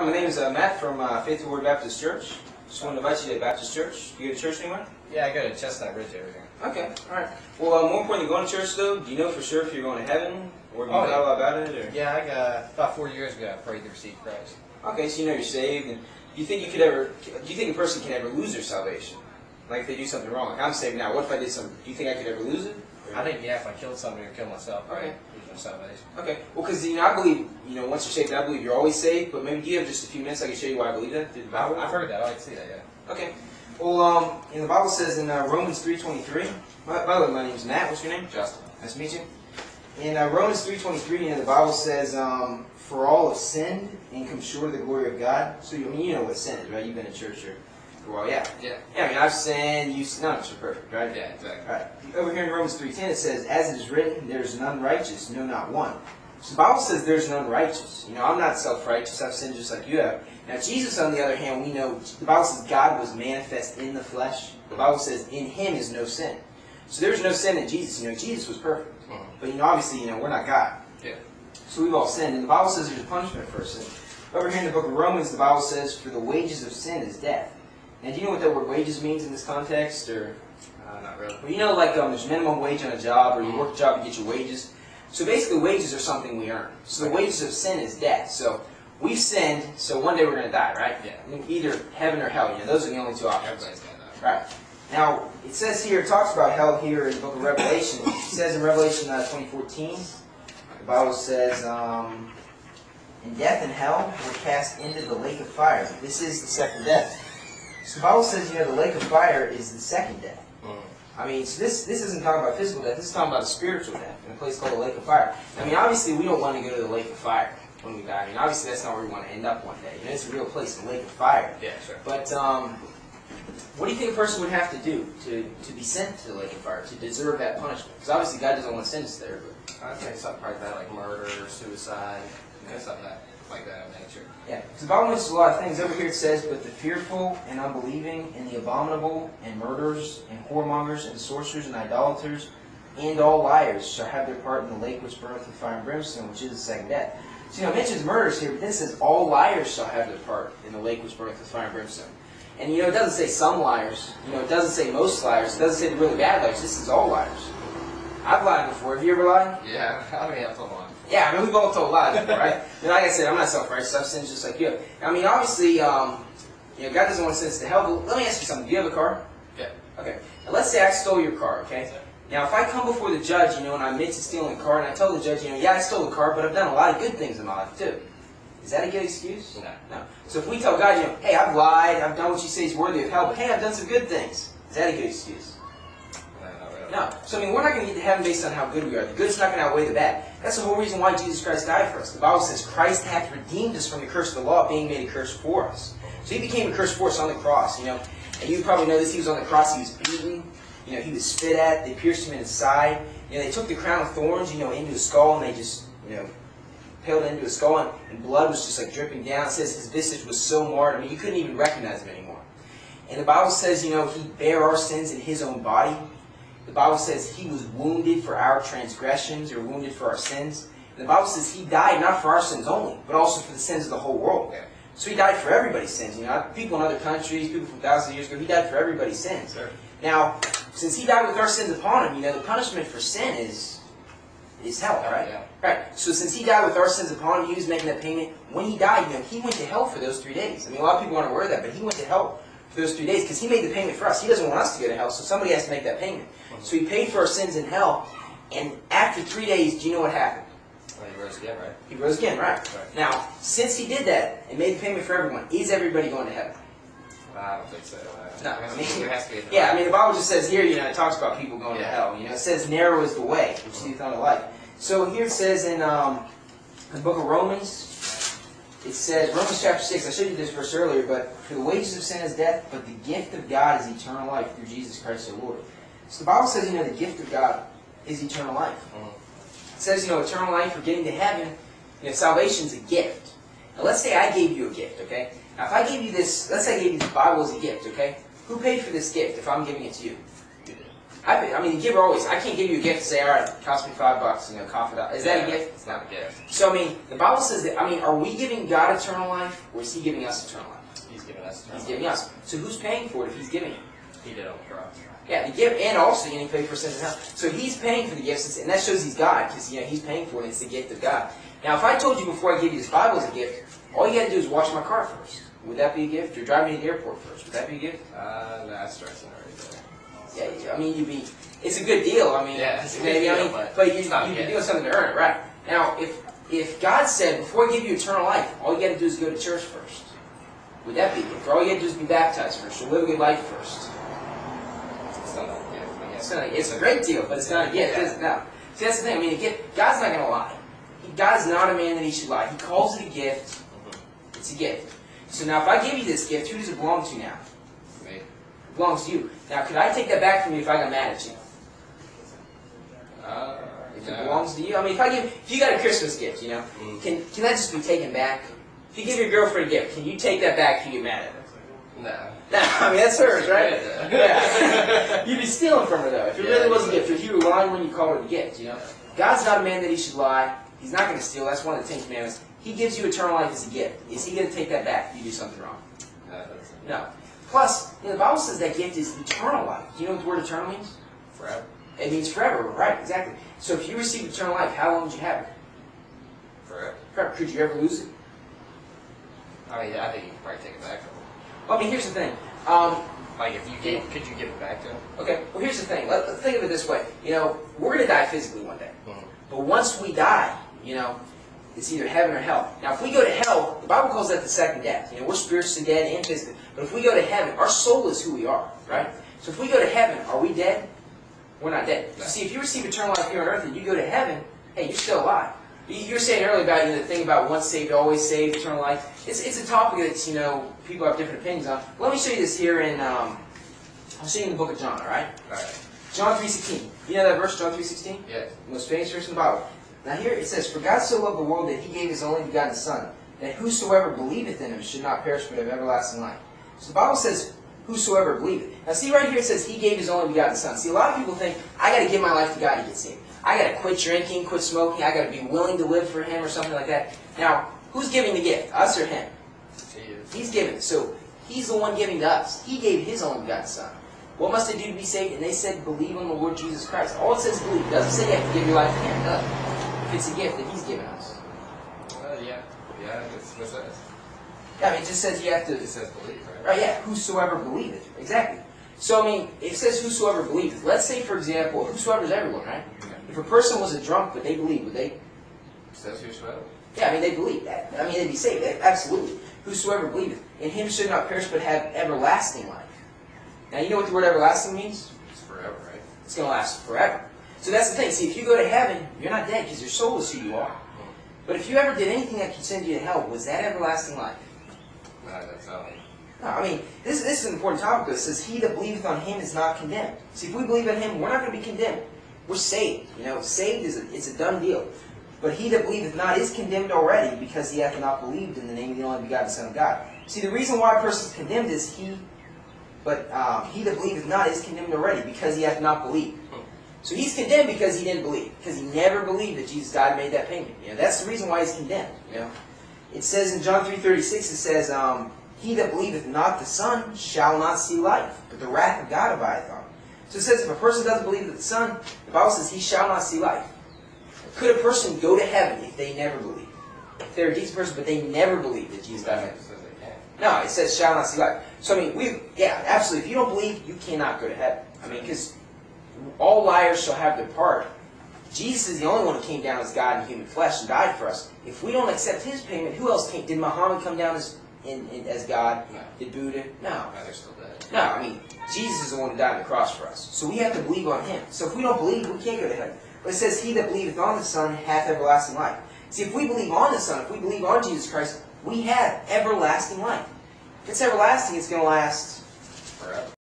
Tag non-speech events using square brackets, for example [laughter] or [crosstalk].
Hi, my name is uh, Matt from uh, Faithful Word Baptist Church. Just wanted to invite you to Baptist Church. You go to church anywhere? Yeah, I go to Chestnut Ridge every year. Okay, all right. Well, uh, more important than going to church, though, do you know for sure if you're going to heaven, or do you Oh, know yeah. about it? Or? Yeah, I got about four years ago. I prayed to receive Christ. Okay, so you know you're saved, and do you think you could ever? Do you think a person can ever lose their salvation? Like if they do something wrong. Like I'm saved now. What if I did something? Do you think I could ever lose it? Or- I think yeah, if I killed somebody or killed myself, Okay. Right, lose my salvation. Okay. Well, because you know, I believe you know once you're saved, I believe you're always saved. But maybe do you have just a few minutes? I can show you why I believe that through the Bible. I've heard that. I like to see that. Yeah. Okay. Well, um, in the Bible says in uh, Romans 3.23, by, by the way, my name's Matt. What's your name? Justin. Nice to meet you. In uh, Romans 3.23, you know, the Bible says, um, for all have sinned and come short of the glory of God. So, you, I mean, you know what sin is, right? You've been in church for for a while, yeah. Yeah. Yeah, I mean, I've sinned, you none of us are perfect, right? Yeah, exactly. All right. Over here in Romans 3.10, it says, as it is written, there's none righteous, no, not one. So the Bible says there's none righteous. You know, I'm not self-righteous. I've sinned just like you have. Now, Jesus, on the other hand, we know the Bible says God was manifest in the flesh. The Bible says in him is no sin. So there's no sin in Jesus. You know, Jesus was perfect. Mhm. But, you know, obviously, you know, we're not God. Yeah. So we've all sinned. And the Bible says there's a punishment for sin. Over here in the book of Romans, the Bible says, for the wages of sin is death. Now, do you know what that word wages means in this context? Or Uh, not really. well, you know, like um, there's minimum wage on a job, or you work a job to get your wages. So basically, wages are something we earn. So the wages of sin is death. So we've sinned, so one day we're going to die, right? Yeah. Either heaven or hell. You know, those are the only two options. Everybody's gonna die. Right. Now, it says here, it talks about hell here in the book of Revelation. It says in Revelation uh, 2014, the Bible says, um, and death and hell were cast into the lake of fire. This is the second death. So the Bible says, you know, the lake of fire is the second death. Mhm. I mean, so this this isn't talking about physical death. This is talking about a spiritual death in a place called the lake of fire. I mean, obviously, we don't want to go to the lake of fire when we die. I mean, obviously, that's not where we want to end up one day. You know, it's a real place, the lake of fire. Yeah, sure. But um, what do you think a person would have to do to, to be sent to the lake of fire to deserve that punishment? Because obviously, God doesn't want to send us there. But I'd say something like that, like murder, suicide, you know, something like that, like that of nature. yeah, because the Bible mentions a lot of things. Over here it says, "But the fearful and unbelieving, and the abominable, and murderers, and whoremongers, and sorcerers, and idolaters, and all liars shall have their part in the lake which burneth with fire and brimstone, which is the second death." So you know, it mentions murders here, but then it says all liars shall have their part in the lake which burneth with fire and brimstone. And you know, it doesn't say some liars. You know, it doesn't say most liars. It doesn't say the really bad liars. This is all liars. I've lied before. Have you ever lied? Yeah, [laughs] I mean, I've told one. Yeah, I mean, we've all told lies before, right? [laughs] And like I said, I'm not self-righteous. I've sinned just like you. I mean, obviously, um, you know, God doesn't want to send us to hell. But let me ask you something. Do you have a car? Yeah. Okay. Now, let's say I stole your car, okay? Now, if I come before the judge, you know, and I admit to stealing a car, and I tell the judge, you know, yeah, I stole the car, but I've done a lot of good things in my life, too. Is that a good excuse? No. No. So if we tell God, you know, hey, I've lied, I've done what you say is worthy of hell, but hey, I've done some good things. Is that a good excuse? So I mean, we're not going to get to heaven based on how good we are. The good's not going to outweigh the bad. That's the whole reason why Jesus Christ died for us. The Bible says Christ hath redeemed us from the curse of the law, being made a curse for us. So he became a curse for us on the cross. You know, and you probably know this. He was on the cross. He was beaten. You know, he was spit at. They pierced him in his side. You know, they took the crown of thorns, you know, into his skull, and they just, you know, paled into his skull, and, and blood was just like dripping down. It says his visage was so marred. I mean, you couldn't even recognize him anymore. And the Bible says, you know, he bare our sins in his own body. The Bible says he was wounded for our transgressions or wounded for our sins. And the Bible says he died not for our sins only, but also for the sins of the whole world. Yeah. So he died for everybody's sins. You know, people in other countries, people from thousands of years ago, he died for everybody's sins. Sure. Now, since he died with our sins upon him, you know, the punishment for sin is is hell, right? Yeah. Right. So since he died with our sins upon him, he was making that payment. When he died, you know, he went to hell for those three days. I mean, a lot of people aren't aware of that, but he went to hell for those three days because he made the payment for us. He doesn't want us to go to hell, so somebody has to make that payment. So he paid for our sins in hell, and after three days, do you know what happened? Well, he rose again, right? He rose again, right? Right. Now, since he did that and made the payment for everyone, is everybody going to heaven? I don't think so. Uh, No, I mean- be- there has to be. a- Yeah, I mean, the Bible just says here, you know, it talks about people going to hell. You know, it says narrow is the way, which leads unto life. So here it says in um, the book of Romans, it says, Romans chapter 6, I showed you this verse earlier, but for the wages of sin is death, but the gift of God is eternal life through Jesus Christ our Lord. So the Bible says, you know, the gift of God is eternal life. Mhm. It says, you know, eternal life for getting to heaven, you know, salvation's a gift. Now let's say I gave you a gift, okay? Now if I gave you this, let's say I gave you this Bible as a gift, okay? Who paid for this gift if I'm giving it to you? I, I mean, the giver always. I can't give you a gift and say, all right, it cost me five bucks. You know, cough it up. Is that a gift? It's not a gift. So I mean, the Bible says that. I mean, are we giving God eternal life, or is He giving us eternal life? He's giving us eternal He's giving us. So who's paying for it if He's giving it? He did on the cross. Yeah, the gift, and also you know, He paid for sins in hell. So He's paying for the gifts, and that shows He's God, because you know He's paying for it. and It's the gift of God. Now, if I told you before I gave you this Bible as a gift, all you got to do is wash my car first. Would that be a gift? Or drive me to the airport first? Would that be a gift? Uh, that's stressing there. Yeah, yeah, I mean, you'd be. It's a good deal. I mean, Yeah, it's a good maybe. I mean, but but you, you'd be doing something to earn it, right? Now, if if God said before I give you eternal life, all you got to do is go to church first, would that be a gift? Or all you got to do is be baptized first, or live a good life first? It's not a gift. I. It's not. A, it's a great deal, but it's not a gift, is it? No. See, that's the thing. I mean, a gift. God's not going to lie. He, God's not a man that he should lie. He calls it a gift. Mhm. It's a gift. So now, if I give you this gift, who does it belong to now? Belongs to you. Now, could I take that back from you if I got mad at you? Uh, If it belongs to you, I mean, if I give, if you got a Christmas gift, you know, Mm. can can that just be taken back? If you give your girlfriend a gift, can you take that back if you get mad at her? No. [laughs] No, I mean that's hers, right? [laughs] Yeah. You'd be stealing from her though. If it Yeah, really was a gift, if you were lying when you called her a gift, you know. God's not a man that he should lie. He's not going to steal. That's one of the Ten Commandments. He gives you eternal life as a gift. Is he going to take that back if you do something wrong? No, No. Plus, you know, the Bible says that gift is eternal life. Do you know what the word eternal means? forever. It means forever, right? Exactly. So if you receive eternal life, how long would you have it? Forever. Forever. Could you ever lose it? I mean, I think you could probably take it back. Well, I mean, here's the thing. Um, Like, if you gave, could you give it back to him? okay, well, here's the thing. Let, let's think of it this way. You know, we're going to die physically one day. Mhm. But once we die, you know, it's either heaven or hell. Now, if we go to hell, the Bible calls that the second death. You know, we're spiritually dead and physically. But if we go to heaven, our soul is who we are, right? So if we go to heaven, are we dead? We're not dead. No. See, if you receive eternal life here on earth and you go to heaven, hey, you're still alive. You were saying earlier about you know, the thing about once saved, always saved, eternal life. It's, it's a topic that's, you know, people have different opinions on. Let me show you this here in, um, I'll show you in the book of John, all right? Alright. John 3.16. You know that verse, John 3.16? Yes. the most famous verse in the Bible. Now here it says, For God so loved the world that he gave his only begotten Son, that whosoever believeth in him should not perish but have everlasting life. So the Bible says, Whosoever believeth. Now see right here it says he gave his only begotten Son. See a lot of people think, I gotta give my life to God to get saved. I gotta quit drinking, quit smoking, I gotta be willing to live for him or something like that. Now, who's giving the gift? Us or him? He is. He's giving it. So he's the one giving to us. He gave his only begotten Son. What must I do to be saved? And they said, believe on the Lord Jesus Christ. All it says believe. It doesn't say you have to give your life to him. It does. It's a gift that he's given us. Uh, yeah. Yeah, it's what it says. Yeah, I mean, it just says you have to. It says believe, right? Right, yeah, whosoever believeth. Exactly. So, I mean, it says whosoever believeth. Let's say, for example, whosoever is everyone, right? Yeah. If a person was a drunk, but they believed, would they? It says whosoever. Yeah, I mean, they believe that. I mean, they'd be saved. They- Absolutely. Whosoever believeth. In him should not perish, but have everlasting life. Now, you know what the word everlasting means? It's forever, right? It's going to last forever. So that's the thing. See, if you go to heaven, you're not dead because your soul is who you are. But if you ever did anything that could send you to hell, was that everlasting life? No, that's not. No, I mean, this, this is an important topic. It says, He that believeth on him is not condemned. See, if we believe in him, we're not going to be condemned. We're saved. You know, saved is a, it's a done deal. But he that believeth not is condemned already because he hath not believed in the name of the only begotten Son of God. See, the reason why a person is condemned is he, but um, he that believeth not is condemned already because he hath not believed. So he's condemned because he didn't believe, because he never believed that Jesus died and made that payment. You know, that's the reason why he's condemned. You know, it says in John three thirty six, it says, um, "He that believeth not the Son shall not see life, but the wrath of God abideth on." him." So it says, if a person doesn't believe that the Son, the Bible says he shall not see life. Could a person go to heaven if they never believe? If they're a decent person, but they never believe that Jesus died no, it says shall not see life. So I mean, we yeah, absolutely. If you don't believe, you cannot go to heaven. I mean, because all liars shall have their part. Jesus is the only one who came down as God in human flesh and died for us. If we don't accept His payment, who else came? Did Muhammad come down as in, in, as God? No. Did Buddha? No. No, they're still dead. No, I mean, Jesus is the one who died on the cross for us. So we have to believe on him. So if we don't believe, we can't go to heaven. But it says, He that believeth on the Son hath everlasting life. See, if we believe on the Son, if we believe on Jesus Christ, we have everlasting life. If it's everlasting, it's going to last Forever.